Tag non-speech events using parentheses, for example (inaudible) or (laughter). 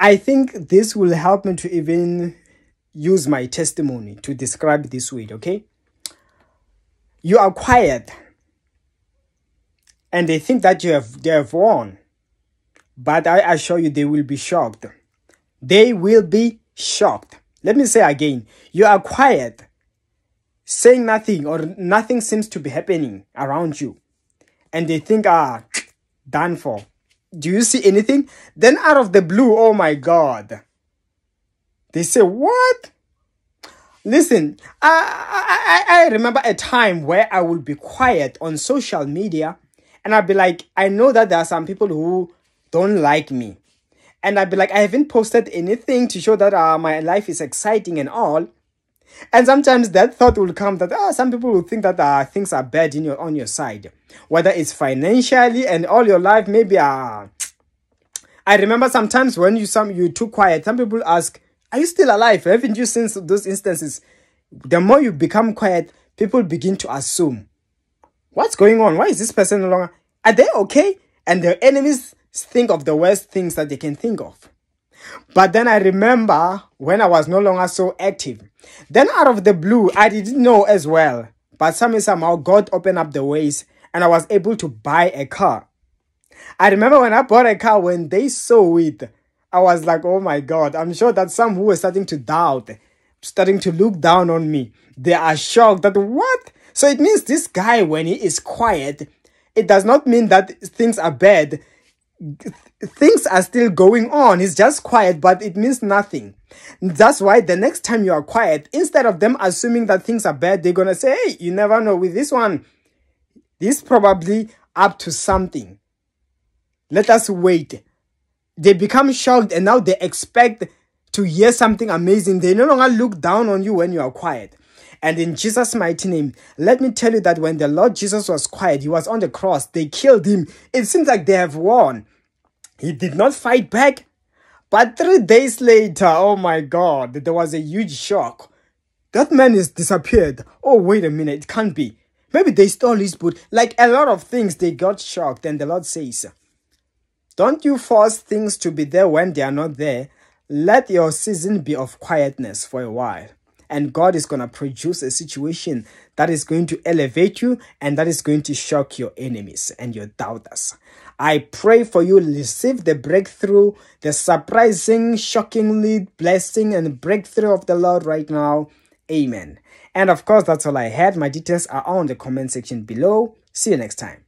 I think this will help me to even use my testimony to describe this weight, okay? You are quiet and they think that you have they have won. But I assure you they will be shocked. They will be shocked. Let me say again, you are quiet, saying nothing or nothing seems to be happening around you. And they think, ah, (tsk) done for. Do you see anything? Then out of the blue, oh my God. They say, what? Listen, I, I, I remember a time where I would be quiet on social media and I'd be like, I know that there are some people who don't like me. And I'd be like, I haven't posted anything to show that uh, my life is exciting and all. And sometimes that thought will come that oh, some people will think that uh, things are bad in your on your side, whether it's financially and all your life. Maybe uh, I remember sometimes when you some you too quiet. Some people ask, "Are you still alive? Haven't you seen those instances?" The more you become quiet, people begin to assume, "What's going on? Why is this person no longer? Are they okay?" And their enemies think of the worst things that they can think of. But then I remember when I was no longer so active. Then out of the blue, I didn't know as well. But somehow, somehow God opened up the ways and I was able to buy a car. I remember when I bought a car, when they saw it, I was like, oh my God. I'm sure that some who were starting to doubt, starting to look down on me, they are shocked that what? So it means this guy, when he is quiet, it does not mean that things are bad things are still going on. It's just quiet, but it means nothing. That's why the next time you are quiet, instead of them assuming that things are bad, they're gonna say, hey, you never know with this one. This probably up to something. Let us wait. They become shocked and now they expect to hear something amazing. They no longer look down on you when you are quiet. And in Jesus' mighty name, let me tell you that when the Lord Jesus was quiet, he was on the cross, they killed him. It seems like they have won. He did not fight back. But three days later, oh my God, there was a huge shock. That man is disappeared. Oh, wait a minute, it can't be. Maybe they stole his boot. Like a lot of things, they got shocked. And the Lord says, Don't you force things to be there when they are not there. Let your season be of quietness for a while and God is going to produce a situation that is going to elevate you and that is going to shock your enemies and your doubters. I pray for you receive the breakthrough, the surprising, shockingly blessing and breakthrough of the Lord right now. Amen. And of course, that's all I had. My details are on the comment section below. See you next time.